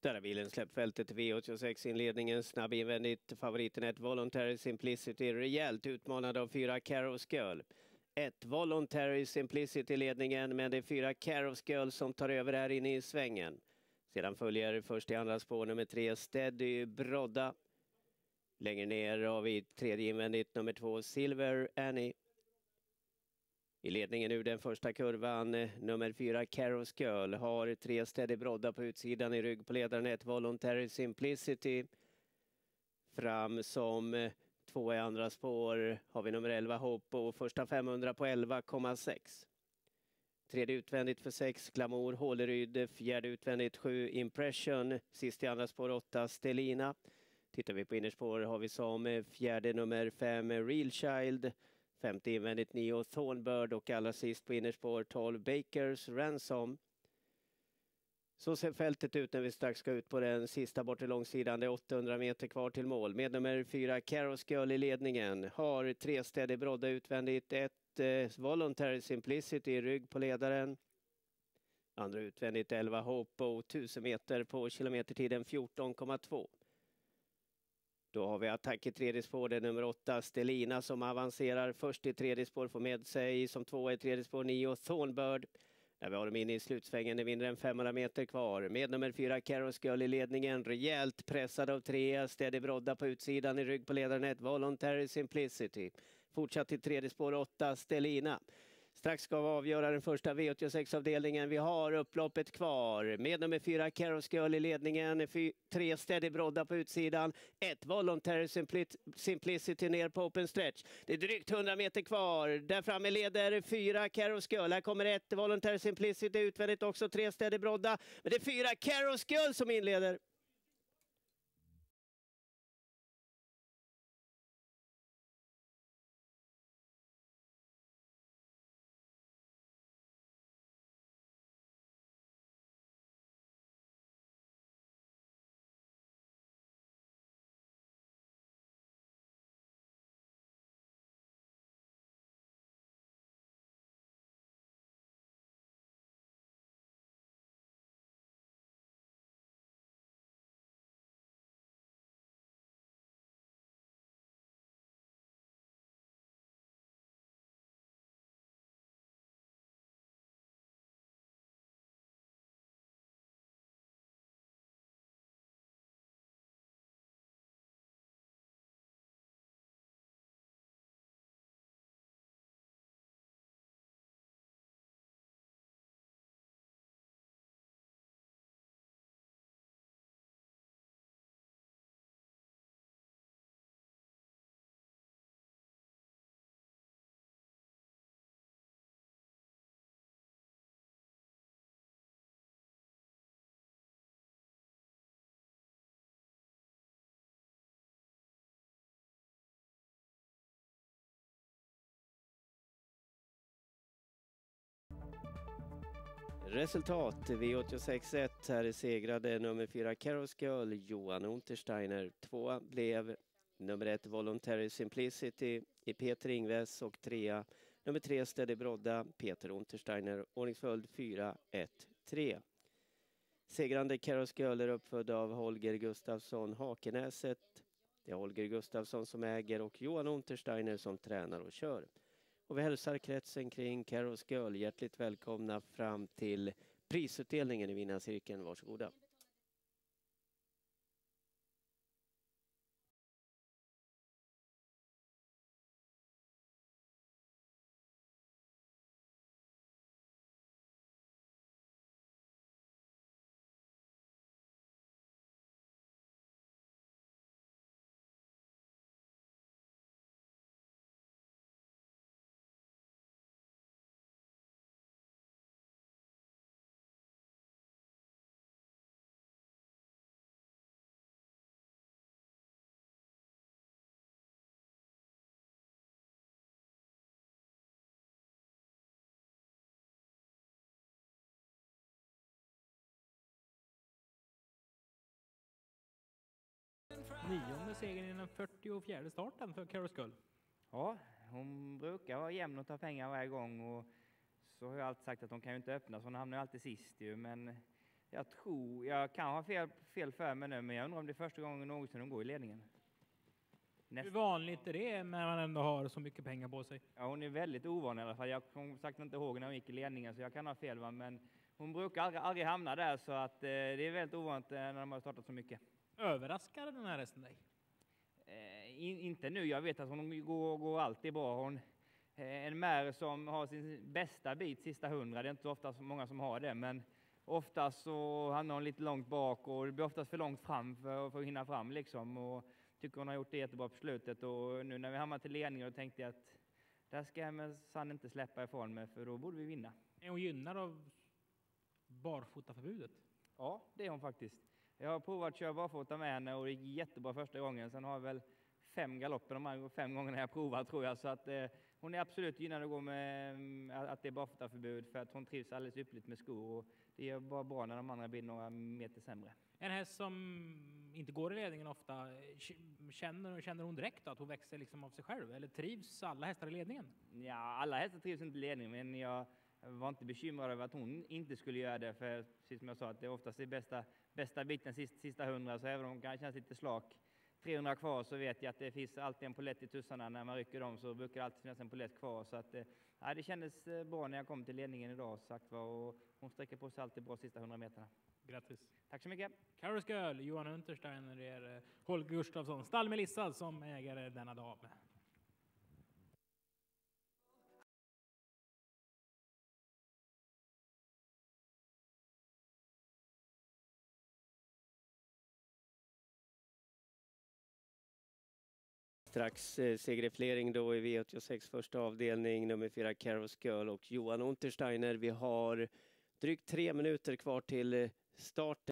Där har bilen släppt fältet V86 inledningen. Snabb invändigt. Favoriten 1 Voluntary Simplicity rejält utmanad av fyra Carrow's Girl. 1 Voluntary Simplicity ledningen men det är fyra Carrow's Girl som tar över här inne i svängen. Sedan följer först i andra spår nummer tre Steady Brodda. Längre ner har vi tredje invändigt nummer två Silver Annie. I ledningen ur den första kurvan, eh, nummer fyra Caros Girl har tre Steady Brodda på utsidan i rygg på ledaren ett Voluntary Simplicity. Fram som eh, två i andra spår har vi nummer 11 Hope och första 500 på 11,6. Tredje utvändigt för 6 Glamour Håleryd, fjärde utvändigt 7 Impression, sist i andra spår 8 Stelina. Tittar vi på innerspår har vi som eh, fjärde nummer 5 Real Child. Femte invändigt 9 Thornbird och allra sist på innerspår 12 Bakers Ransom. Så ser fältet ut när vi strax ska ut på den sista bortre långsidan. Det är 800 meter kvar till mål. Med nummer 4 Caros Girl i ledningen. Har tre städer Brodda utvändigt. Ett eh, Voluntary Simplicity i rygg på ledaren. Andra utvändigt 11 Hope och 1000 meter på kilometertiden 14,2. Då har vi attack i tredje spår, det är nummer åtta Stelina som avancerar först i tredje spår, får med sig som tvåa i tredje spår nio Thornbird. Där vi har dem inne i slutsvängen, det är mindre än 500 meter kvar. Med nummer fyra Carros Girl i ledningen, rejält pressad av tre Steady Brodda på utsidan i rygg på ledaren ett Voluntary Simplicity. Fortsatt till tredje spår åtta Stelina. Strax ska vi avgöra den första V86-avdelningen. Vi har upploppet kvar med nummer fyra Carro's Girl i ledningen, tre Steady Brodda på utsidan, ett Voluntary Simplicity ner på open stretch. Det är drygt 100 meter kvar. Där framme leder fyra Carro's Girl. Här kommer ett Voluntary Simplicity utvändigt också, tre Steady Brodda. Men det är fyra Carro's Girl som inleder. Resultat V86.1. Här segrade nummer 4, Carros Girl, Johan Untersteiner. Tvåa blev nummer 1, Voluntary Simplicity i Peter Ingves och trea nummer 3, Steady Brodda, Peter Untersteiner. Ordningsföljd 4, 1, 3. Segrande Carros Girl är uppfödd av Holger Gustafsson Hakenäset. Det är Holger Gustafsson som äger och Johan Untersteiner som tränar och kör. Och vi hälsar kretsen kring Carols Girl hjärtligt välkomna fram till prisutdelningen i vinnarcirkeln. Varsågoda. Nionde segern i den 44 starten för Carol Skull. Ja, hon brukar vara jämn och ta pengar varje gång och så har jag alltid sagt att hon kan ju inte öppna så hon hamnar alltid sist ju men Jag tror, jag kan ha fel, fel för mig nu, men jag undrar om det är första gången någonsin de går i ledningen. Hur Näst, vanligt är det när man ändå har så mycket pengar på sig? ja, hon är väldigt ovan i alla fall. Jag kommer sagt inte ihåg när hon gick i ledningen, så jag kan ha fel. Va? Men hon brukar aldrig, aldrig hamna där, så att, eh, det är väldigt ovanligt eh, när de har startat så mycket. Överraskar den här hästen dig? Eh, in, inte nu, jag vet att hon går, går alltid bra. Hon, eh, en mär som har sin bästa bit sista hundra, det är inte så ofta så många som har det, men oftast så hamnar hon lite långt bak och det blir oftast för långt fram för, för att hinna fram liksom. Och tycker hon har gjort det jättebra på slutet och nu när vi hamnade till ledningen tänkte jag att där ska jag minsann inte släppa ifrån mig för då borde vi vinna. Är hon gynnad av barfotaförbudet? Ja, det är hon faktiskt. Jag har provat att köra barfota med henne och det gick jättebra första gången. Sen har jag väl fem galopper de här fem gångerna jag provat tror jag. Så att eh, hon är absolut gynnad att gå med mm, att det är barfotaförbud för att hon trivs alldeles ypperligt med skor. Och det är bara bra när de andra blir några meter sämre. En häst som inte går i ledningen ofta, känner, känner hon direkt att hon växer liksom av sig själv? Eller trivs alla hästar i ledningen? Ja, alla hästar trivs inte i ledning, men jag var inte bekymrad över att hon inte skulle göra det. För precis som jag sa, att det är oftast är bästa, bästa biten sista, sista hundra, så även om hon kan kännas lite slak 300 kvar så vet jag att det finns alltid en polett i tussarna. När man rycker dem så brukar det alltid finnas en polett kvar. Så att, eh, ja, det kändes eh, bra när jag kom till ledningen idag. Sagt var, och hon sträcker på sig alltid bra sista 100 meterna. Grattis! Tack så mycket! Carros Girl, Johan Untersteiner, eh, Holger Gustafsson, Stall Melissa som äger denna dam. Strax eh, segerflering då i V86 första avdelning, nummer fyra Caros Girl och Johan Untersteiner. Vi har drygt tre minuter kvar till eh, starten.